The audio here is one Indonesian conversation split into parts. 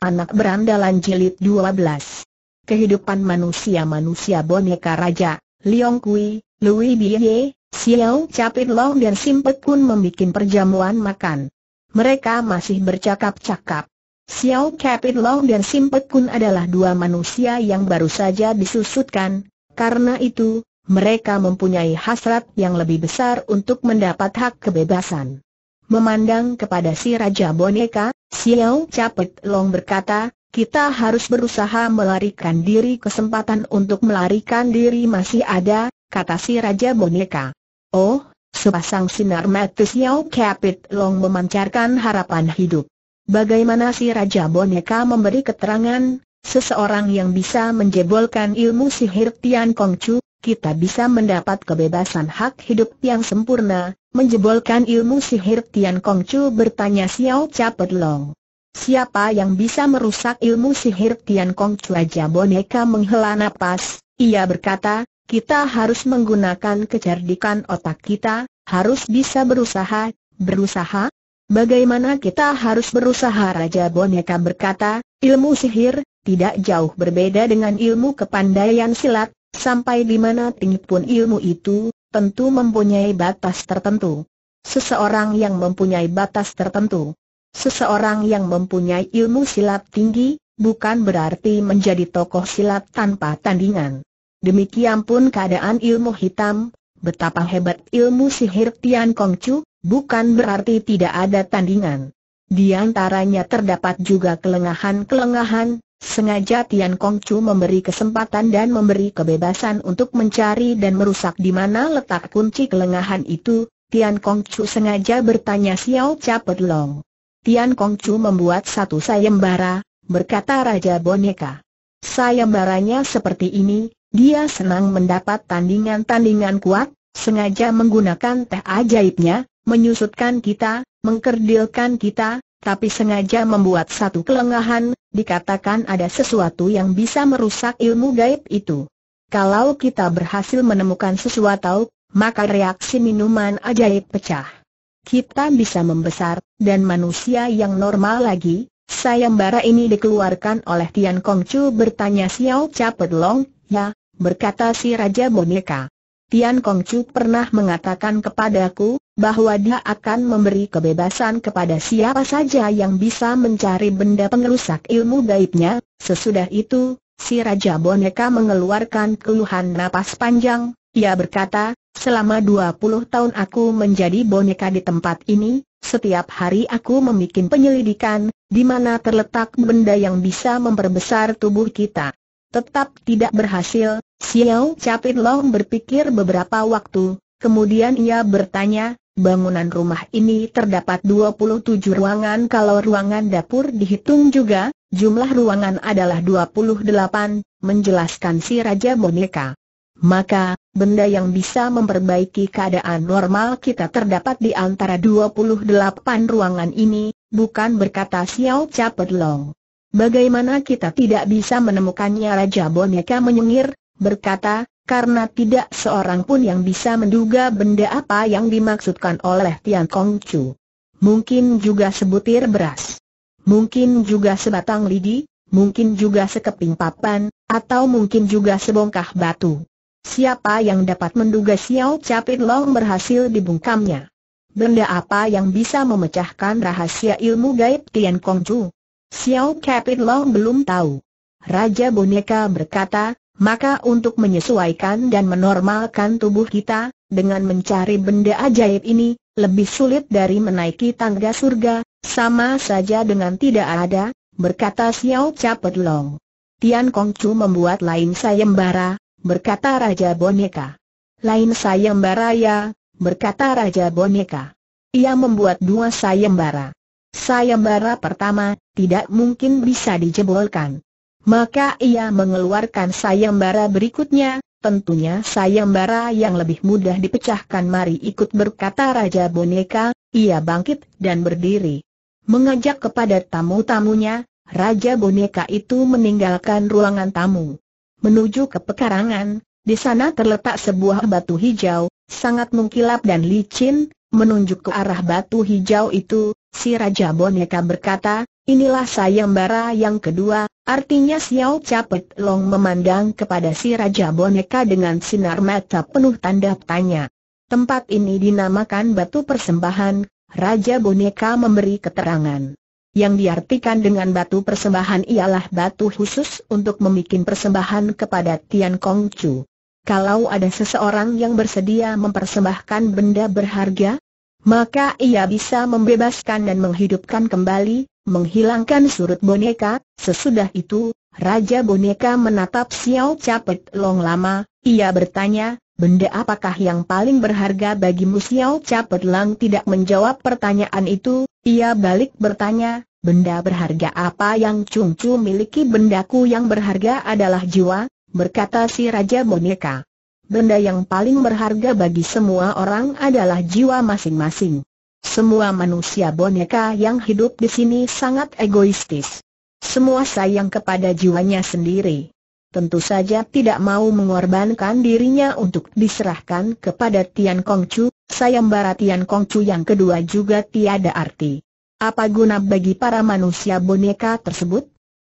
Anak Berandalan Jilid 12 Kehidupan Manusia-Manusia Boneka Raja, Liong Kui, Louis Bie, Xiao Capit Long dan Simpet Kun membuat perjamuan makan. Mereka masih bercakap-cakap. Xiao Capit Long dan Simpet Kun adalah dua manusia yang baru saja disusutkan, karena itu, mereka mempunyai hasrat yang lebih besar untuk mendapat hak kebebasan. Memandang kepada si Raja Boneka, Xiao Capit Long berkata, kita harus berusaha melarikan diri kesempatan untuk melarikan diri masih ada, kata si Raja Boneka. Oh, sepasang sinar mata Xiao Capit Long memancarkan harapan hidup. Bagaimana si Raja Boneka memberi keterangan, seseorang yang bisa menjebolkan ilmu sihir Tian Kong Chu, kita bisa mendapat kebebasan hak hidup yang sempurna, Menjebolkan ilmu sihir Tian Kong Chu bertanya Xiao Capet Long. Siapa yang bisa merusak ilmu sihir Tian Kong Chu? Aja boneka menghela napas, ia berkata, kita harus menggunakan kecerdikan otak kita, harus bisa berusaha, berusaha? Bagaimana kita harus berusaha? Raja Boneka berkata, ilmu sihir, tidak jauh berbeda dengan ilmu kepandaian silat, sampai di mana tinggi pun ilmu itu, tentu mempunyai batas tertentu. Seseorang yang mempunyai batas tertentu, seseorang yang mempunyai ilmu silat tinggi, bukan berarti menjadi tokoh silat tanpa tandingan. Demikian pun keadaan ilmu hitam, betapa hebat ilmu sihir Tian Kong Chu, bukan berarti tidak ada tandingan. Di antaranya terdapat juga kelengahan-kelengahan, Sengaja Tian Kong Chu memberi kesempatan dan memberi kebebasan untuk mencari dan merusak di mana letak kunci kelengahan itu, Tian Kong Chu sengaja bertanya Xiao Capet Long. Tian Kong Chu membuat satu sayembara, berkata Raja Boneka. Sayembaranya seperti ini, dia senang mendapat tandingan-tandingan kuat, sengaja menggunakan teh ajaibnya, menyusutkan kita, mengkerdilkan kita, tapi sengaja membuat satu kelengahan, dikatakan ada sesuatu yang bisa merusak ilmu gaib itu. Kalau kita berhasil menemukan sesuatu, maka reaksi minuman ajaib pecah. Kita bisa membesar, dan manusia yang normal lagi, sayembara ini dikeluarkan oleh Tian Kong Chu bertanya Xiao Long, ya, berkata si Raja Boneka. Tian Kong Chu pernah mengatakan kepadaku, bahwa dia akan memberi kebebasan kepada siapa saja yang bisa mencari benda pengerusak ilmu gaibnya. Sesudah itu, si Raja Boneka mengeluarkan keluhan napas panjang, ia berkata, selama 20 tahun aku menjadi boneka di tempat ini, setiap hari aku membuat penyelidikan, di mana terletak benda yang bisa memperbesar tubuh kita. Tetap tidak berhasil, Xiao Capit Long berpikir beberapa waktu, kemudian ia bertanya, bangunan rumah ini terdapat 27 ruangan kalau ruangan dapur dihitung juga, jumlah ruangan adalah 28, menjelaskan si Raja Boneka. Maka, benda yang bisa memperbaiki keadaan normal kita terdapat di antara 28 ruangan ini, bukan berkata Xiao Long. Bagaimana kita tidak bisa menemukannya Raja Boneka menyengir, berkata, karena tidak seorang pun yang bisa menduga benda apa yang dimaksudkan oleh Tian Kong Chu. Mungkin juga sebutir beras. Mungkin juga sebatang lidi, mungkin juga sekeping papan, atau mungkin juga sebongkah batu. Siapa yang dapat menduga Xiao Capit Long berhasil dibungkamnya? Benda apa yang bisa memecahkan rahasia ilmu gaib Tian Kong Chu? Xiao Capit Long belum tahu. Raja Boneka berkata, maka untuk menyesuaikan dan menormalkan tubuh kita, dengan mencari benda ajaib ini, lebih sulit dari menaiki tangga surga, sama saja dengan tidak ada, berkata Xiao Capet Long. Tian Kong Chu membuat lain sayembara, berkata Raja Boneka. Lain sayembara ya, berkata Raja Boneka. Ia membuat dua sayembara. Sayembara pertama, tidak mungkin bisa dijebolkan. Maka ia mengeluarkan sayembara berikutnya, tentunya sayembara yang lebih mudah dipecahkan mari ikut berkata Raja Boneka, ia bangkit dan berdiri. Mengajak kepada tamu-tamunya, Raja Boneka itu meninggalkan ruangan tamu. Menuju ke pekarangan, di sana terletak sebuah batu hijau, sangat mengkilap dan licin, menunjuk ke arah batu hijau itu, si Raja Boneka berkata, Inilah sayembara yang kedua, artinya Xiao Capet Long memandang kepada si Raja Boneka dengan sinar mata penuh tanda tanya. Tempat ini dinamakan batu persembahan, Raja Boneka memberi keterangan. Yang diartikan dengan batu persembahan ialah batu khusus untuk membuat persembahan kepada Tian Kong Chu. Kalau ada seseorang yang bersedia mempersembahkan benda berharga, maka ia bisa membebaskan dan menghidupkan kembali, menghilangkan surut boneka, sesudah itu, Raja Boneka menatap Xiao Capet Long lama, ia bertanya, benda apakah yang paling berharga bagimu? Xiao Capet Long tidak menjawab pertanyaan itu, ia balik bertanya, benda berharga apa yang Chung Chu miliki? Bendaku yang berharga adalah jiwa, berkata si Raja Boneka. Benda yang paling berharga bagi semua orang adalah jiwa masing-masing. Semua manusia boneka yang hidup di sini sangat egoistis. Semua sayang kepada jiwanya sendiri. Tentu saja tidak mau mengorbankan dirinya untuk diserahkan kepada Tian Kongcu, sayembara Tian Kongcu yang kedua juga tiada arti. Apa guna bagi para manusia boneka tersebut?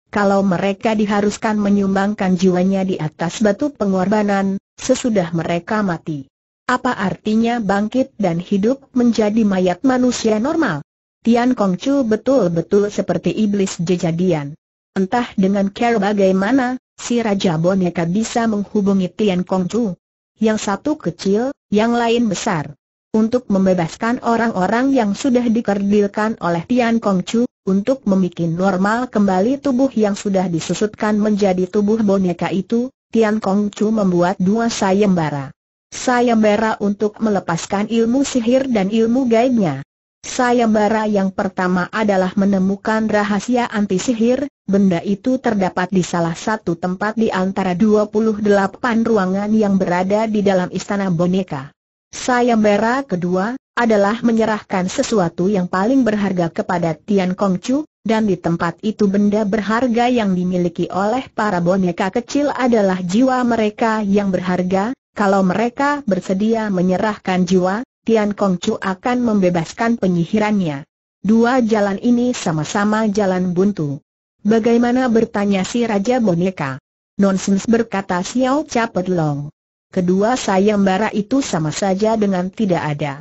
Kalau mereka diharuskan menyumbangkan jiwanya di atas batu pengorbanan, sesudah mereka mati. Apa artinya bangkit dan hidup menjadi mayat manusia normal? Tian Kongcu betul-betul seperti iblis jejadian. Entah dengan cara bagaimana, si Raja Boneka bisa menghubungi Tian Kongcu. Yang satu kecil, yang lain besar. Untuk membebaskan orang-orang yang sudah dikerdilkan oleh Tian Kongcu, untuk membuat normal kembali tubuh yang sudah disusutkan menjadi tubuh boneka itu, Tian Kongcu membuat dua sayembara. Sayembara untuk melepaskan ilmu sihir dan ilmu gaibnya. Sayembara yang pertama adalah menemukan rahasia anti sihir, benda itu terdapat di salah satu tempat di antara 28 ruangan yang berada di dalam istana boneka. Sayembara kedua, adalah menyerahkan sesuatu yang paling berharga kepada Tian Kongcu, dan di tempat itu benda berharga yang dimiliki oleh para boneka kecil adalah jiwa mereka yang berharga, kalau mereka bersedia menyerahkan jiwa, Tian Kongcu akan membebaskan penyihirannya. Dua jalan ini sama-sama jalan buntu. Bagaimana bertanya si Raja Boneka? Nonsens berkata Xiao Capet Long. Kedua sayembara itu sama saja dengan tidak ada.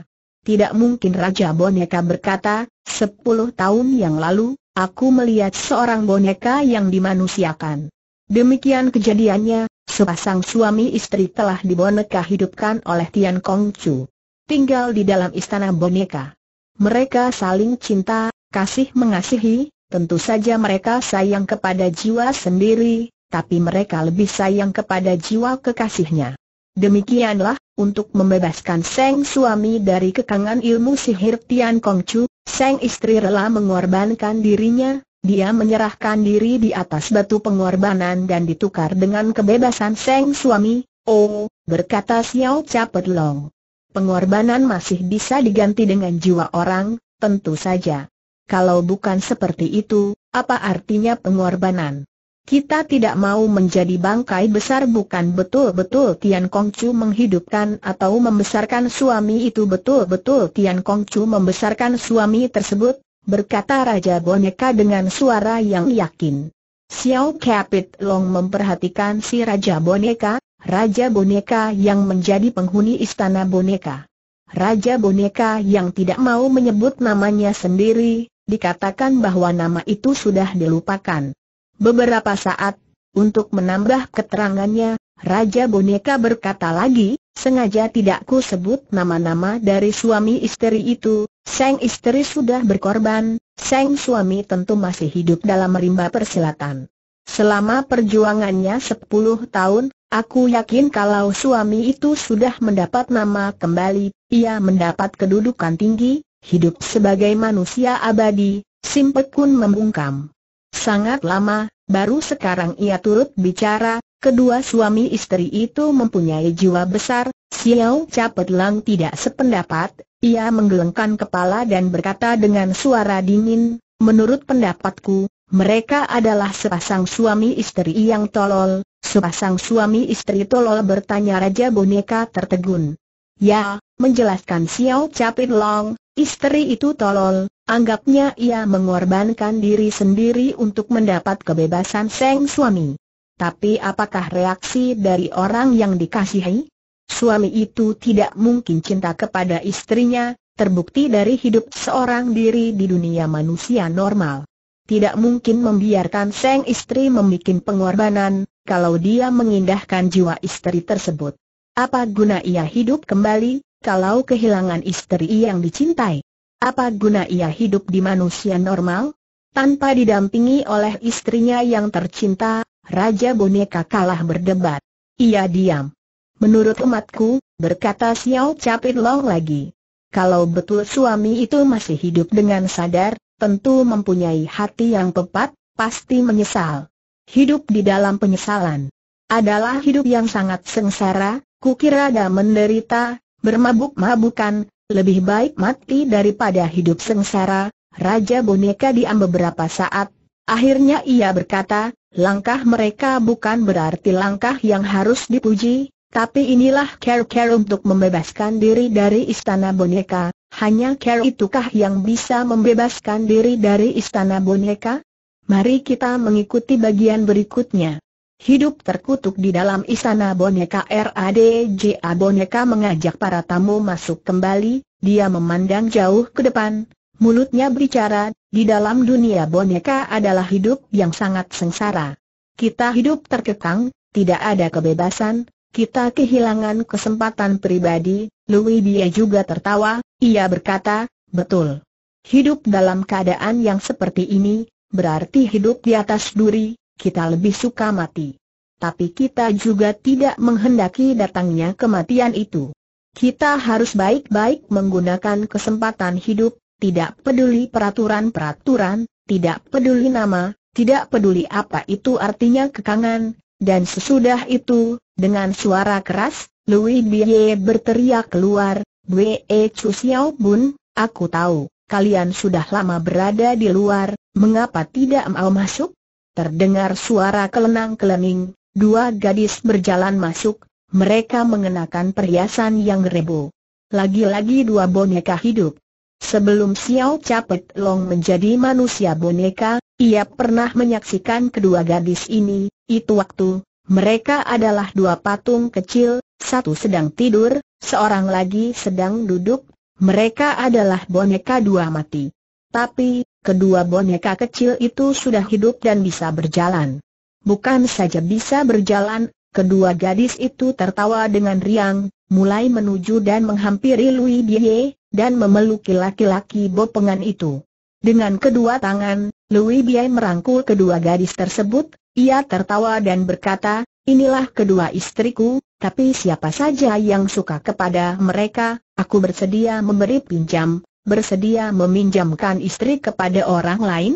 Tidak mungkin Raja Boneka berkata, sepuluh tahun yang lalu, aku melihat seorang boneka yang dimanusiakan. Demikian kejadiannya, sepasang suami istri telah diboneka hidupkan oleh Tian Kong Chu. Tinggal di dalam istana boneka. Mereka saling cinta, kasih mengasihi, tentu saja mereka sayang kepada jiwa sendiri, tapi mereka lebih sayang kepada jiwa kekasihnya. Demikianlah, untuk membebaskan Seng suami dari kekangan ilmu sihir Tian Kong Chu, Seng istri rela mengorbankan dirinya, dia menyerahkan diri di atas batu pengorbanan dan ditukar dengan kebebasan Seng suami, oh, berkata Xiao Capet Long. Pengorbanan masih bisa diganti dengan jiwa orang, tentu saja. Kalau bukan seperti itu, apa artinya pengorbanan? Kita tidak mau menjadi bangkai besar bukan betul-betul Tian Kongcu menghidupkan atau membesarkan suami itu betul-betul Tian Kongcu membesarkan suami tersebut, berkata Raja Boneka dengan suara yang yakin. Xiao Capit Long memperhatikan si Raja Boneka, Raja Boneka yang menjadi penghuni istana boneka. Raja Boneka yang tidak mau menyebut namanya sendiri, dikatakan bahwa nama itu sudah dilupakan. Beberapa saat, untuk menambah keterangannya, Raja Boneka berkata lagi, Sengaja tidak ku sebut nama-nama dari suami istri itu, Seng istri sudah berkorban, Seng suami tentu masih hidup dalam rimba persilatan. Selama perjuangannya 10 tahun, aku yakin kalau suami itu sudah mendapat nama kembali, ia mendapat kedudukan tinggi, hidup sebagai manusia abadi, Simpek Kun membungkam. Sangat lama, baru sekarang ia turut bicara, Kedua suami istri itu mempunyai jiwa besar, Xiao Capet Lang tidak sependapat, ia menggelengkan kepala dan berkata dengan suara dingin, menurut pendapatku, mereka adalah sepasang suami istri yang tolol, sepasang suami istri tolol bertanya Raja Boneka tertegun. Ya, menjelaskan Xiao Capit Long, Istri itu tolol, anggapnya ia mengorbankan diri sendiri untuk mendapat kebebasan Seng suami. Tapi apakah reaksi dari orang yang dikasihi? Suami itu tidak mungkin cinta kepada istrinya, terbukti dari hidup seorang diri di dunia manusia normal. Tidak mungkin membiarkan Seng istri membuat pengorbanan, kalau dia mengindahkan jiwa istri tersebut. Apa guna ia hidup kembali, kalau kehilangan istri yang dicintai? Apa guna ia hidup di manusia normal? Tanpa didampingi oleh istrinya yang tercinta, Raja Boneka kalah berdebat. Ia diam. Menurut umatku, berkata Xiao Capit Long lagi. Kalau betul suami itu masih hidup dengan sadar, tentu mempunyai hati yang tepat, pasti menyesal. Hidup di dalam penyesalan adalah hidup yang sangat sengsara, kukira ada menderita, bermabuk-mabukan, lebih baik mati daripada hidup sengsara, Raja Boneka diam beberapa saat, akhirnya ia berkata, langkah mereka bukan berarti langkah yang harus dipuji, tapi inilah care-care untuk membebaskan diri dari istana boneka, hanya care itukah yang bisa membebaskan diri dari istana boneka? Mari kita mengikuti bagian berikutnya. Hidup terkutuk di dalam istana boneka RADJA boneka mengajak para tamu masuk kembali, dia memandang jauh ke depan, mulutnya bicara, di dalam dunia boneka adalah hidup yang sangat sengsara. Kita hidup terkekang, tidak ada kebebasan, kita kehilangan kesempatan pribadi, Louis Bia juga tertawa, ia berkata, betul. Hidup dalam keadaan yang seperti ini, berarti hidup di atas duri, kita lebih suka mati. Tapi kita juga tidak menghendaki datangnya kematian itu. Kita harus baik-baik menggunakan kesempatan hidup, tidak peduli peraturan-peraturan, tidak peduli nama, tidak peduli apa itu artinya kekangan, dan sesudah itu, dengan suara keras, Louis Bie berteriak keluar, Bue Chu Xiao Bun, aku tahu, kalian sudah lama berada di luar, mengapa tidak mau masuk? Terdengar suara kelenang-kelening, dua gadis berjalan masuk, mereka mengenakan perhiasan yang rebo. Lagi-lagi dua boneka hidup. Sebelum Xiao Capet Long menjadi manusia boneka, ia pernah menyaksikan kedua gadis ini, itu waktu, mereka adalah dua patung kecil, satu sedang tidur, seorang lagi sedang duduk, mereka adalah boneka dua mati. Tapi, kedua boneka kecil itu sudah hidup dan bisa berjalan. Bukan saja bisa berjalan, kedua gadis itu tertawa dengan riang, mulai menuju dan menghampiri Louis Bie, dan memeluki laki-laki bopengan itu. Dengan kedua tangan, Louis Bie merangkul kedua gadis tersebut, ia tertawa dan berkata, inilah kedua istriku, tapi siapa saja yang suka kepada mereka, aku bersedia memberi pinjam, bersedia meminjamkan istri kepada orang lain?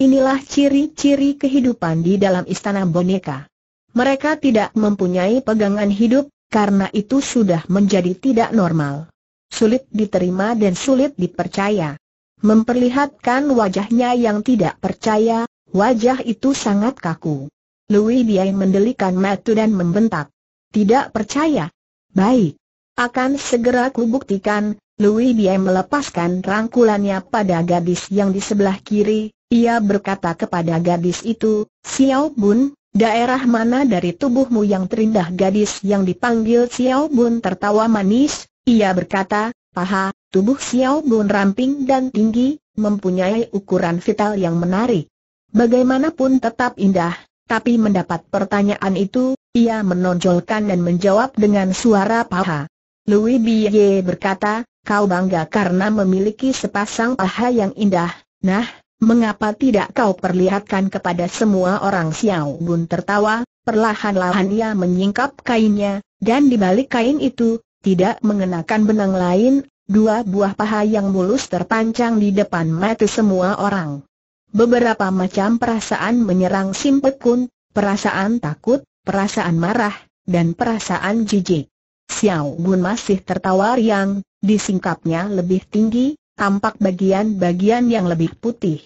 Inilah ciri-ciri kehidupan di dalam istana boneka. Mereka tidak mempunyai pegangan hidup, karena itu sudah menjadi tidak normal. Sulit diterima dan sulit dipercaya. Memperlihatkan wajahnya yang tidak percaya, wajah itu sangat kaku. Louis Biai mendelikan mata dan membentak. Tidak percaya. Baik. Akan segera kubuktikan, Louis Bie melepaskan rangkulannya pada gadis yang di sebelah kiri, ia berkata kepada gadis itu, Xiao Bun, daerah mana dari tubuhmu yang terindah gadis yang dipanggil Xiao Bun tertawa manis, ia berkata, paha, tubuh Xiao Bun ramping dan tinggi, mempunyai ukuran vital yang menarik. Bagaimanapun tetap indah, tapi mendapat pertanyaan itu, ia menonjolkan dan menjawab dengan suara paha. Louis Bie berkata, kau bangga karena memiliki sepasang paha yang indah, nah, mengapa tidak kau perlihatkan kepada semua orang Xiao Bun tertawa, perlahan-lahan ia menyingkap kainnya, dan di balik kain itu, tidak mengenakan benang lain, dua buah paha yang mulus terpancang di depan mata semua orang. Beberapa macam perasaan menyerang Simpekun, perasaan takut, perasaan marah, dan perasaan jijik. Xiao Bun masih tertawa riang, disingkapnya lebih tinggi, tampak bagian-bagian yang lebih putih.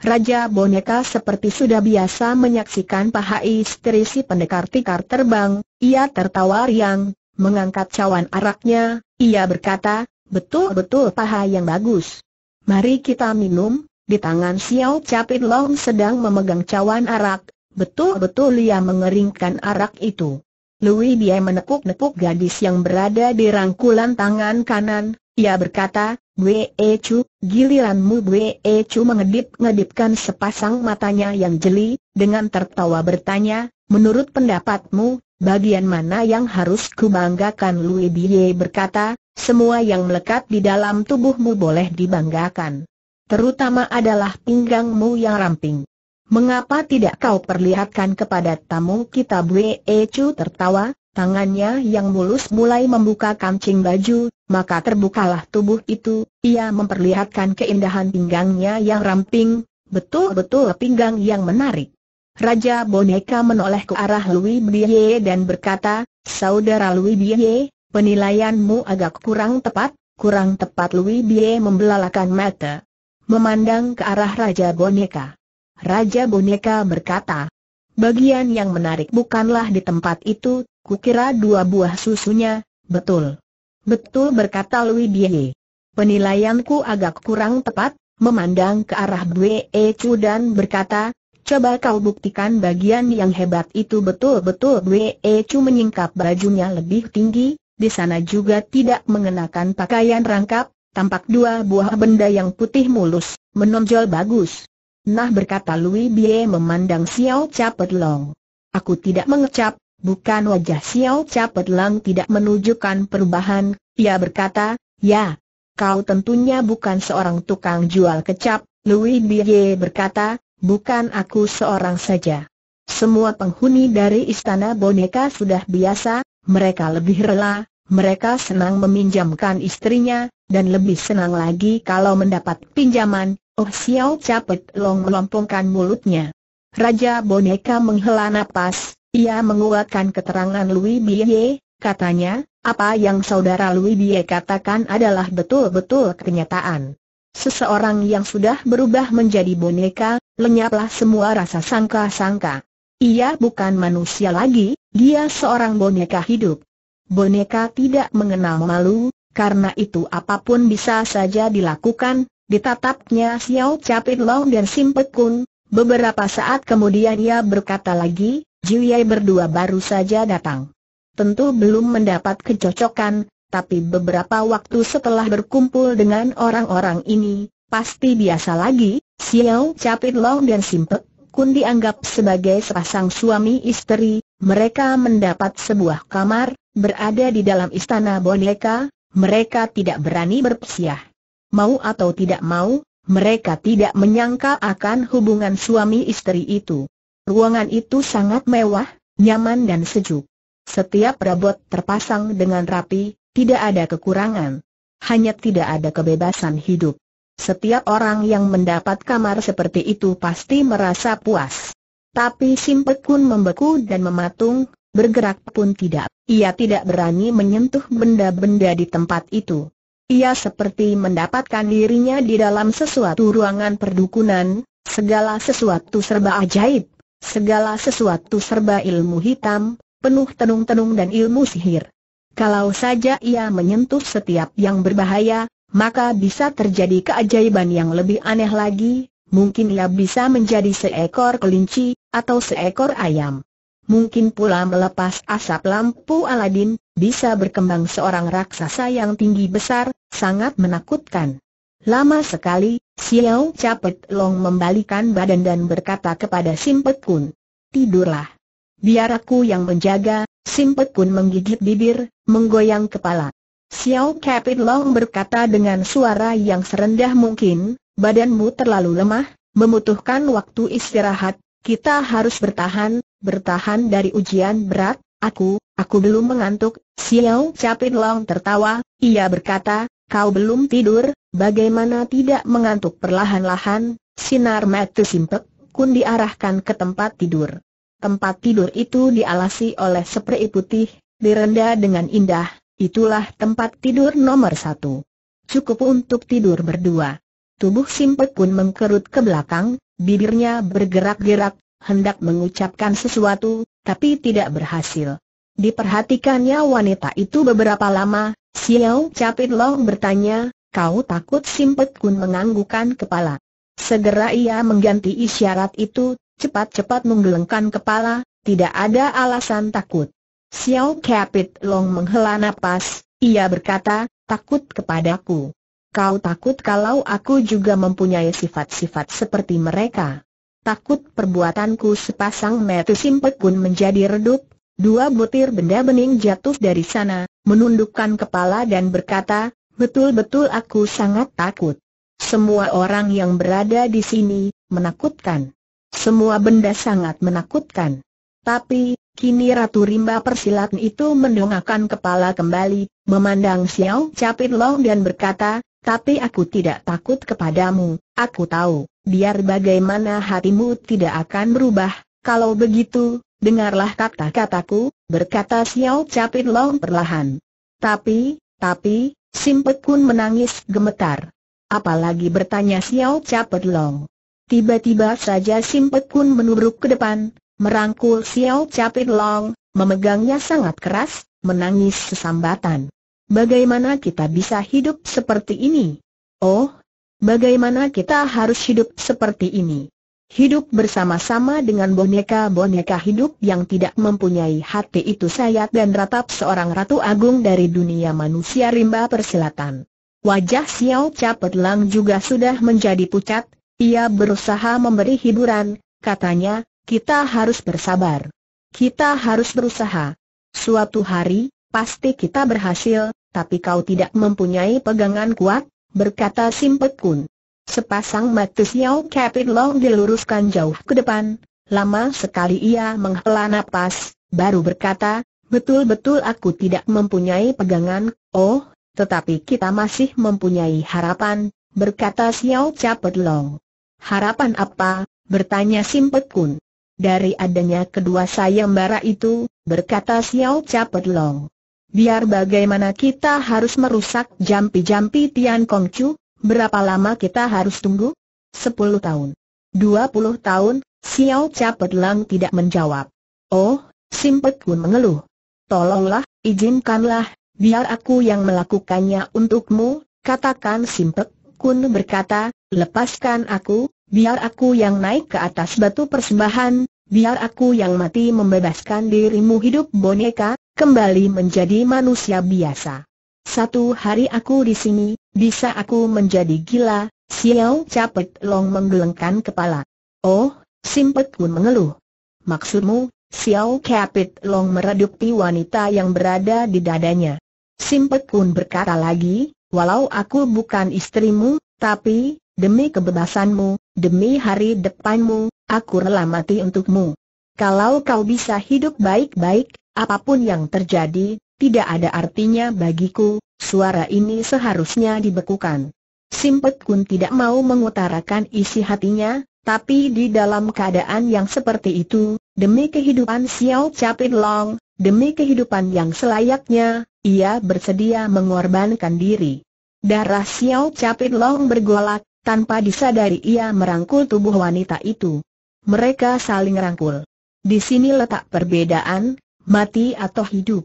Raja boneka seperti sudah biasa menyaksikan paha istri si pendekar tikar terbang, ia tertawa riang, mengangkat cawan araknya, ia berkata, betul-betul paha yang bagus. Mari kita minum, di tangan Xiao Capit Long sedang memegang cawan arak, betul-betul ia mengeringkan arak itu. Louis Bie menepuk-nepuk gadis yang berada di rangkulan tangan kanan, ia berkata, Bue Chu, giliranmu Bue Chu mengedip-ngedipkan sepasang matanya yang jeli, dengan tertawa bertanya, menurut pendapatmu, bagian mana yang harus kubanggakan Louis Bie berkata, semua yang melekat di dalam tubuhmu boleh dibanggakan. Terutama adalah pinggangmu yang ramping. Mengapa tidak kau perlihatkan kepada tamu kita Bue Chu tertawa, tangannya yang mulus mulai membuka kancing baju, maka terbukalah tubuh itu, ia memperlihatkan keindahan pinggangnya yang ramping, betul-betul pinggang yang menarik. Raja Boneka menoleh ke arah Louis Bie dan berkata, Saudara Louis Bie, penilaianmu agak kurang tepat, kurang tepat Louis Bie membelalakan mata. Memandang ke arah Raja Boneka. Raja Boneka berkata, bagian yang menarik bukanlah di tempat itu, kukira dua buah susunya, betul. Betul berkata Louis Bie. Penilaianku agak kurang tepat, memandang ke arah Bue Chu dan berkata, coba kau buktikan bagian yang hebat itu betul-betul Bue Chu menyingkap bajunya lebih tinggi, di sana juga tidak mengenakan pakaian rangkap, tampak dua buah benda yang putih mulus, menonjol bagus. Nah berkata Louis Bie memandang Xiao Capet Long. Aku tidak mengecap, bukan wajah Xiao Capet Long tidak menunjukkan perubahan, ia berkata, ya. Kau tentunya bukan seorang tukang jual kecap, Louis Bie berkata, bukan aku seorang saja. Semua penghuni dari istana boneka sudah biasa, mereka lebih rela, mereka senang meminjamkan istrinya, dan lebih senang lagi kalau mendapat pinjaman, Oh Xiao Capet Long melompongkan mulutnya. Raja Boneka menghela napas, ia menguatkan keterangan Louis Bie, katanya, apa yang saudara Louis Bie katakan adalah betul-betul kenyataan. Seseorang yang sudah berubah menjadi boneka, lenyaplah semua rasa sangka-sangka. Ia bukan manusia lagi, dia seorang boneka hidup. Boneka tidak mengenal malu, karena itu apa pun bisa saja dilakukan, Ditatapnya Xiao Capit Long dan Sim Pek Kun, beberapa saat kemudian ia berkata lagi, Yai berdua baru saja datang. Tentu belum mendapat kecocokan, tapi beberapa waktu setelah berkumpul dengan orang-orang ini, pasti biasa lagi, Xiao Capit Long dan Sim Pek Kun dianggap sebagai sepasang suami istri, mereka mendapat sebuah kamar, berada di dalam istana boneka, mereka tidak berani berpesiah. Mau atau tidak mau, mereka tidak menyangka akan hubungan suami istri itu. Ruangan itu sangat mewah, nyaman dan sejuk. Setiap robot terpasang dengan rapi, tidak ada kekurangan. Hanya tidak ada kebebasan hidup. Setiap orang yang mendapat kamar seperti itu pasti merasa puas. Tapi Simpekun membeku dan mematung, bergerak pun tidak. Ia tidak berani menyentuh benda-benda di tempat itu. Ia seperti mendapatkan dirinya di dalam sesuatu ruangan perdukunan, segala sesuatu serba ajaib, segala sesuatu serba ilmu hitam, penuh tenung-tenung dan ilmu sihir. Kalau saja ia menyentuh setiap yang berbahaya, maka bisa terjadi keajaiban yang lebih aneh lagi, mungkin ia bisa menjadi seekor kelinci, atau seekor ayam. Mungkin pula melepas asap lampu Aladin, bisa berkembang seorang raksasa yang tinggi besar, sangat menakutkan. Lama sekali, Xiao Capet Long membalikan badan dan berkata kepada Simpet Kun, Tidurlah. Biar aku yang menjaga, Simpet Kun menggigit bibir, menggoyang kepala. Xiao Capit Long berkata dengan suara yang serendah mungkin, badanmu terlalu lemah, membutuhkan waktu istirahat, kita harus bertahan, bertahan dari ujian berat, Aku, aku belum mengantuk, Xiao Capit Long tertawa, ia berkata, kau belum tidur, bagaimana tidak mengantuk perlahan-lahan, sinar mata simpek, kun diarahkan ke tempat tidur. Tempat tidur itu dialasi oleh spray putih, direnda dengan indah, itulah tempat tidur nomor satu. Cukup untuk tidur berdua. Tubuh simpek pun mengkerut ke belakang, bibirnya bergerak-gerak, hendak mengucapkan sesuatu, tapi tidak berhasil. Diperhatikannya wanita itu beberapa lama, Xiao Capit Long bertanya, kau takut Simpet Kun menganggukkan kepala. Segera ia mengganti isyarat itu, cepat-cepat menggelengkan kepala, tidak ada alasan takut. Xiao Capit Long menghela napas, ia berkata, takut kepadaku. Kau takut kalau aku juga mempunyai sifat-sifat seperti mereka. Takut perbuatanku sepasang metu Simpet Kun menjadi redup, dua butir benda bening jatuh dari sana, menundukkan kepala dan berkata, betul-betul aku sangat takut. Semua orang yang berada di sini, menakutkan. Semua benda sangat menakutkan. Tapi, kini Ratu Rimba Persilat itu mendongakkan kepala kembali, memandang Xiao Capit Long dan berkata, tapi aku tidak takut kepadamu, aku tahu, biar bagaimana hatimu tidak akan berubah, kalau begitu, dengarlah kata-kataku, berkata Xiao Capit Long perlahan. Tapi, tapi, Simpet Kun menangis gemetar. Apalagi bertanya Xiao Capit Long. Tiba-tiba saja Simpet Kun menuruk ke depan, merangkul Xiao Capit Long, memegangnya sangat keras, menangis sesambatan. Bagaimana kita bisa hidup seperti ini? Oh, bagaimana kita harus hidup seperti ini? Hidup bersama-sama dengan boneka-boneka hidup yang tidak mempunyai hati itu sayat dan ratap seorang ratu agung dari dunia manusia rimba persilatan. Wajah Xiao Capet Lang juga sudah menjadi pucat, ia berusaha memberi hiburan, katanya, kita harus bersabar. Kita harus berusaha. Suatu hari, pasti kita berhasil, tapi kau tidak mempunyai pegangan kuat, berkata Simpet Kun. Sepasang mata Xiao Capit Long diluruskan jauh ke depan, lama sekali ia menghela napas, baru berkata, betul-betul aku tidak mempunyai pegangan, oh, tetapi kita masih mempunyai harapan, berkata Xiao Capit Long. Harapan apa? bertanya Simpet Kun dari adanya kedua sayembara itu, berkata Xiao Capet Long. Biar bagaimana kita harus merusak jampi-jampi Tian Kong Chu, berapa lama kita harus tunggu? Sepuluh tahun. Dua puluh tahun, Xiao Capet Long tidak menjawab. Oh, Simpet pun mengeluh. Tolonglah, izinkanlah, biar aku yang melakukannya untukmu, katakan Simpet Kun berkata, lepaskan aku, biar aku yang naik ke atas batu persembahan, biar aku yang mati membebaskan dirimu hidup boneka, kembali menjadi manusia biasa. Satu hari aku di sini, bisa aku menjadi gila, Xiao Capet Long menggelengkan kepala. Oh, Simpet pun mengeluh. Maksudmu, Xiao Capit Long meredupi wanita yang berada di dadanya. Simpet pun berkata lagi, walau aku bukan istrimu, tapi, demi kebebasanmu, demi hari depanmu, aku rela mati untukmu. Kalau kau bisa hidup baik-baik, apa pun yang terjadi, tidak ada artinya bagiku, suara ini seharusnya dibekukan. Simpet Kun tidak mau mengutarakan isi hatinya, tapi di dalam keadaan yang seperti itu, demi kehidupan Xiao Capit Long, demi kehidupan yang selayaknya, ia bersedia mengorbankan diri. Darah Xiao Capit Long bergolak, tanpa disadari ia merangkul tubuh wanita itu. Mereka saling rangkul. Di sini letak perbedaan, mati atau hidup.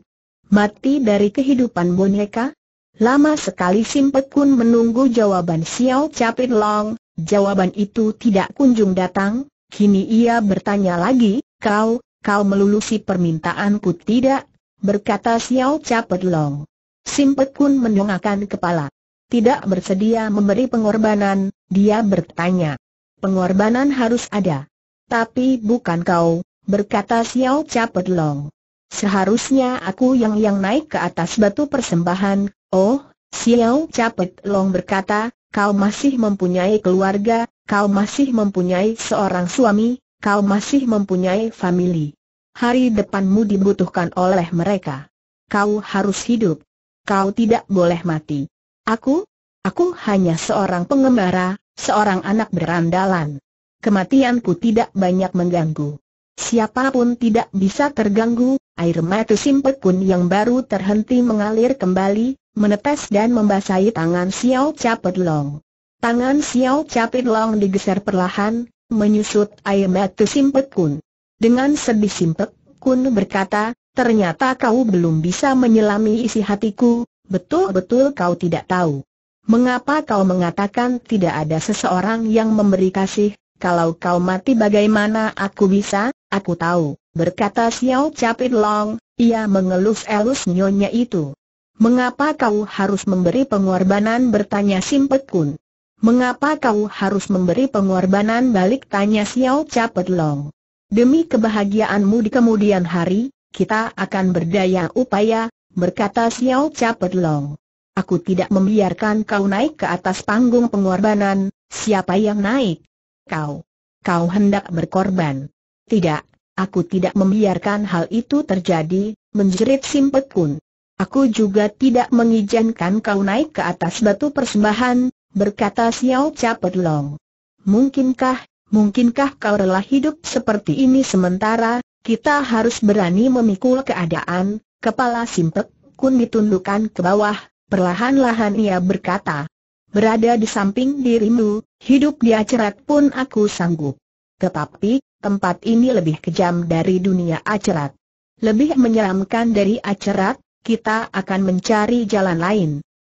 Mati dari kehidupan boneka? Lama sekali Simpet Kun menunggu jawaban Xiao Capit Long, jawaban itu tidak kunjung datang, kini ia bertanya lagi, kau, kau melulusi permintaanku tidak? Berkata Xiao Capit Long. Simpet Kun mendongakkan kepala tidak bersedia memberi pengorbanan, dia bertanya. Pengorbanan harus ada. Tapi bukan kau, berkata Xiao Capet Long. Seharusnya aku yang yang naik ke atas batu persembahan, oh, Xiao Capet Long berkata, kau masih mempunyai keluarga, kau masih mempunyai seorang suami, kau masih mempunyai famili. Hari depanmu dibutuhkan oleh mereka. Kau harus hidup. Kau tidak boleh mati. Aku? Aku hanya seorang pengembara, seorang anak berandalan. Kematianku tidak banyak mengganggu. Siapa pun tidak bisa terganggu, air mata simpet pun yang baru terhenti mengalir kembali, menetes dan membasahi tangan Xiao Capit Long. Tangan Xiao Capit Long digeser perlahan, menyusut air mata simpet kun. Dengan sedih simpet kun berkata, ternyata kau belum bisa menyelami isi hatiku, betul-betul kau tidak tahu. Mengapa kau mengatakan tidak ada seseorang yang memberi kasih, kalau kau mati bagaimana aku bisa, aku tahu, berkata Xiao Capit Long, ia mengelus-elus nyonya itu. Mengapa kau harus memberi pengorbanan bertanya Simpet Kun. Mengapa kau harus memberi pengorbanan balik tanya Xiao Capit Long. Demi kebahagiaanmu di kemudian hari, kita akan berdaya upaya, berkata Xiao Capit Long. Aku tidak membiarkan kau naik ke atas panggung pengorbanan, siapa yang naik? Kau. Kau hendak berkorban. Tidak, aku tidak membiarkan hal itu terjadi, menjerit Simpet Kun. Aku juga tidak mengizinkan kau naik ke atas batu persembahan, berkata Xiao Capet Long. Mungkinkah, mungkinkah kau rela hidup seperti ini sementara, kita harus berani memikul keadaan, kepala Simpet Kun ditundukkan ke bawah, Perlahan-lahan ia berkata, berada di samping dirimu, hidup di acerat pun aku sanggup. Tetapi, tempat ini lebih kejam dari dunia acerat. Lebih menyeramkan dari acerat, kita akan mencari jalan lain.